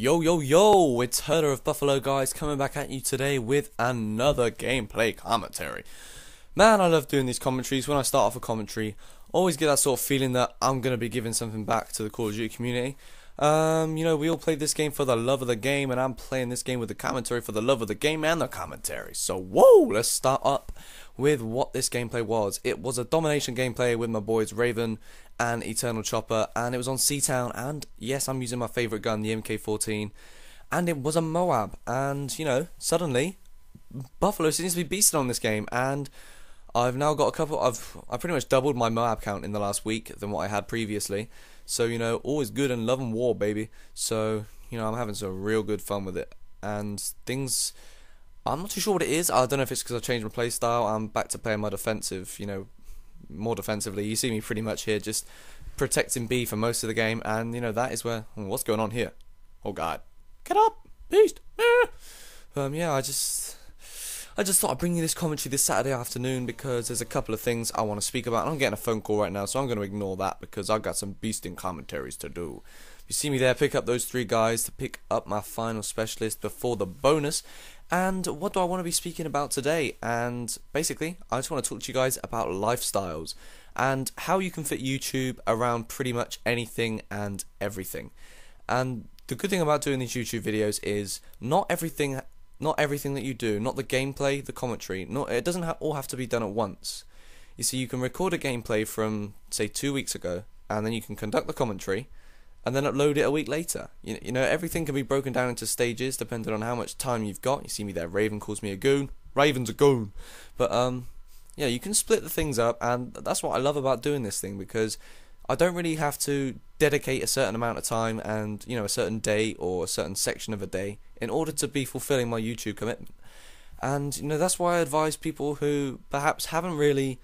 Yo, yo, yo, it's Herder of Buffalo Guys coming back at you today with another gameplay commentary. Man, I love doing these commentaries. When I start off a commentary, always get that sort of feeling that I'm going to be giving something back to the Call of Duty community. Um, you know, we all play this game for the love of the game, and I'm playing this game with the commentary for the love of the game and the commentary. So, whoa, let's start up with what this gameplay was. It was a domination gameplay with my boys Raven and Eternal Chopper, and it was on Seatown. And yes, I'm using my favourite gun, the MK14, and it was a Moab. And you know, suddenly Buffalo seems to be beasting on this game, and I've now got a couple. I've I pretty much doubled my Moab count in the last week than what I had previously. So you know, always good and love and war, baby. So you know, I'm having some real good fun with it, and things. I'm not too sure what it is. I don't know if it's because I've changed my playstyle. I'm back to playing my defensive, you know, more defensively. You see me pretty much here just protecting B for most of the game, and you know that is where what's going on here. Oh God, get up, beast. Um, yeah, I just. I just thought I'd bring you this commentary this Saturday afternoon because there's a couple of things I want to speak about. I'm getting a phone call right now, so I'm going to ignore that because I've got some beasting commentaries to do. You see me there, pick up those three guys to pick up my final specialist before the bonus. And what do I want to be speaking about today? And basically, I just want to talk to you guys about lifestyles and how you can fit YouTube around pretty much anything and everything. And the good thing about doing these YouTube videos is not everything not everything that you do, not the gameplay, the commentary, not it doesn't ha- all have to be done at once. You see, you can record a gameplay from say two weeks ago, and then you can conduct the commentary, and then upload it a week later. You, you know, everything can be broken down into stages depending on how much time you've got. You see me there. Raven calls me a goon. Raven's a goon, but um, yeah, you can split the things up, and that's what I love about doing this thing because I don't really have to dedicate a certain amount of time and you know a certain day or a certain section of a day in order to be fulfilling my YouTube commitment. And you know that's why I advise people who perhaps haven't really,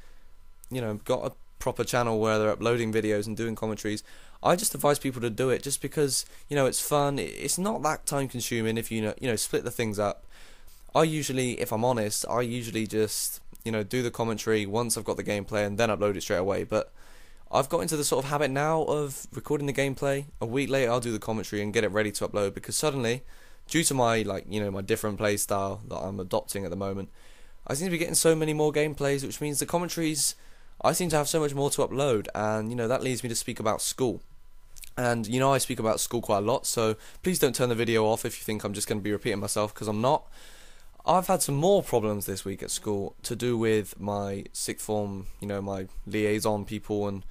you know, got a proper channel where they're uploading videos and doing commentaries. I just advise people to do it just because you know it's fun. It's not that time consuming if you know you know split the things up. I usually, if I'm honest, I usually just you know do the commentary once I've got the gameplay and then upload it straight away. But I've got into the sort of habit now of recording the gameplay. A week later, I'll do the commentary and get it ready to upload because suddenly, due to my like you know my different play style that I'm adopting at the moment, I seem to be getting so many more gameplays, which means the commentaries I seem to have so much more to upload, and you know that leads me to speak about school. And you know I speak about school quite a lot, so please don't turn the video off if you think I'm just going to be repeating myself because I'm not. I've had some more problems this week at school to do with my sixth form, you know, my liaison people and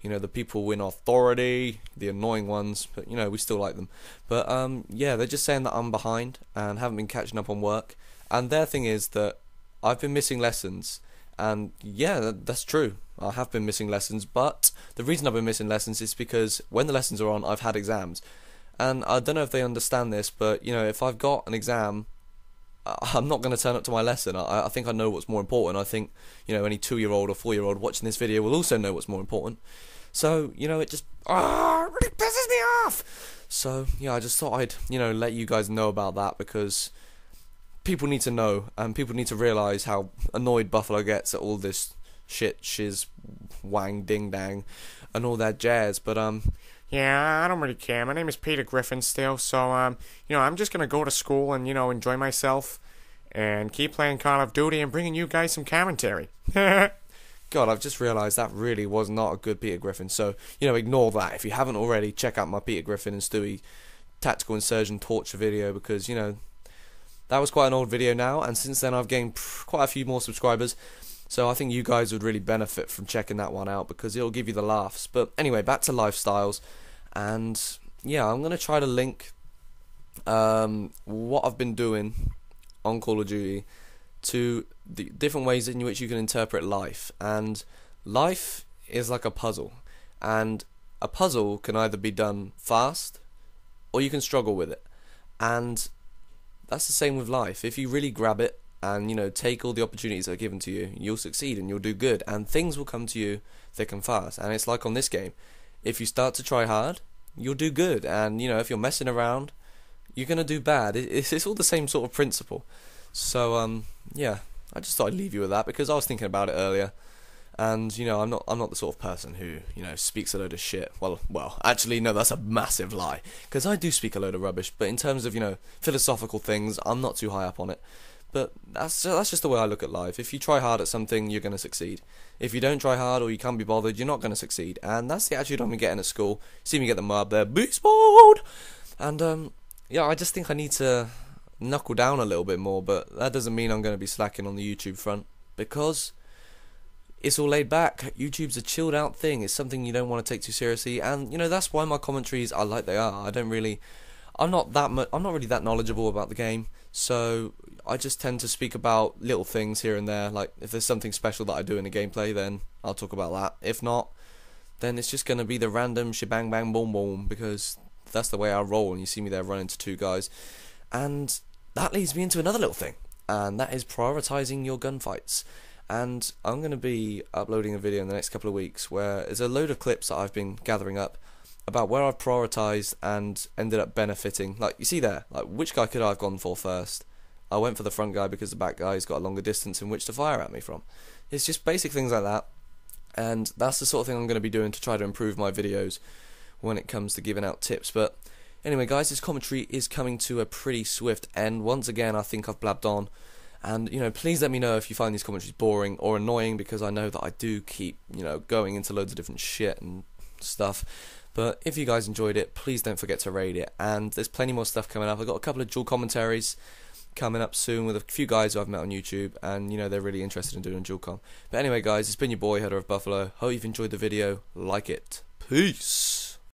you know the people in authority, the annoying ones, but you know we still like them. But um, yeah, they're just saying that I'm behind and haven't been catching up on work. And their thing is that I've been missing lessons, and yeah, that's true. I have been missing lessons, but the reason I've been missing lessons is because when the lessons are on, I've had exams, and I don't know if they understand this, but you know if I've got an exam I'm not going to turn up to my lesson. I, I, think I know what's more important. I think you know any two year old or four year old watching this video will also know what's more important. So you know it just ah really pisses me off. So yeah, I just thought I'd you know let you guys know about that because people need to know and people need to realise how annoyed Buffalo gets at all this shit, shiz, wang, ding dang, and all that jazz. But um, yeah, I don't really care. My name is Peter Griffin still, so um, you know, I'm just gonna go to school and you know enjoy myself and keep playing Call of Duty and bringing you guys some commentary. God, I've just realised that really was not a good Peter Griffin. So you know, ignore that. If you haven't already, check out my Peter Griffin and Stewie tactical insertion torture video because you know that was quite an old video now, and since then I've gained quite a few more subscribers. So I think you guys would really benefit from checking that one out because it'll give you the laughs. But anyway, back to lifestyles, and yeah, I'm gonna try to link um, what I've been doing on Call of Duty to the different ways in which you can interpret life. And life is like a puzzle, and a puzzle can either be done fast or you can struggle with it. And that's the same with life. If you really grab it and you know take all the opportunities that are given to you you'll succeed and you'll do good and things will come to you thick and fast. And it's like on this game if you start to try hard you'll do good. And you know if you're messing around you're going to do bad. It's, it's all the same sort of principle. So um yeah i just thought i'd leave you with that because i was thinking about it earlier And you know, I'm not I'm not the sort of person who you know speaks a load of shit. Well, well, actually, no, that's a massive lie because I do speak a load of rubbish. But in terms of you know philosophical things, I'm not too high up on it. But that's that's just the way I look at life. If you try hard at something, you're going to succeed. If you don't try hard or you can't be bothered, you're not going to succeed. And that's the attitude I'm getting at school. See me get the mob there, beast mode. And um, yeah, I just think I need to knuckle down a little bit more. But that doesn't mean I'm going to be slacking on the YouTube front because it's all laid back. YouTube's a chilled out thing. It's something you don't want to take too seriously, and you know that's why my commentaries are like they are. I don't really, I'm not that mu- I'm not really that knowledgeable about the game, so I just tend to speak about little things here and there. Like if there's something special that I do in a gameplay, then I'll talk about that. If not, then it's just gonna be the random shebang bang boom boom because that's the way I roll. And you see me there running to two guys, and that leads me into another little thing, and that is prioritizing your gunfights. And I'm going to be uploading a video in the next couple of weeks where there's a load of clips that I've been gathering up about where I've prioritized and ended up benefiting. Like you see there, like which guy could I have gone for first? I went for the front guy because the back guy's got a longer distance in which to fire at me from. It's just basic things like that. And that's the sort of thing I'm going to be doing to try to improve my videos when it comes to giving out tips. But anyway, guys, this commentary is coming to a pretty swift end. Once again, I think I've blabbed on. And, you know, please let me know if you find these commentaries boring or annoying because I know that I do keep, you know, going into loads of different shit and stuff. But if you guys enjoyed it, please don't forget to rate it. And there's plenty more stuff coming up. I've got a couple of dual commentaries coming up soon with a few guys who I've met on YouTube, and you know they're really interested in doing dual com. But anyway, guys, it's been your boy Header of Buffalo. Hope you've enjoyed the video. Like it. Peace.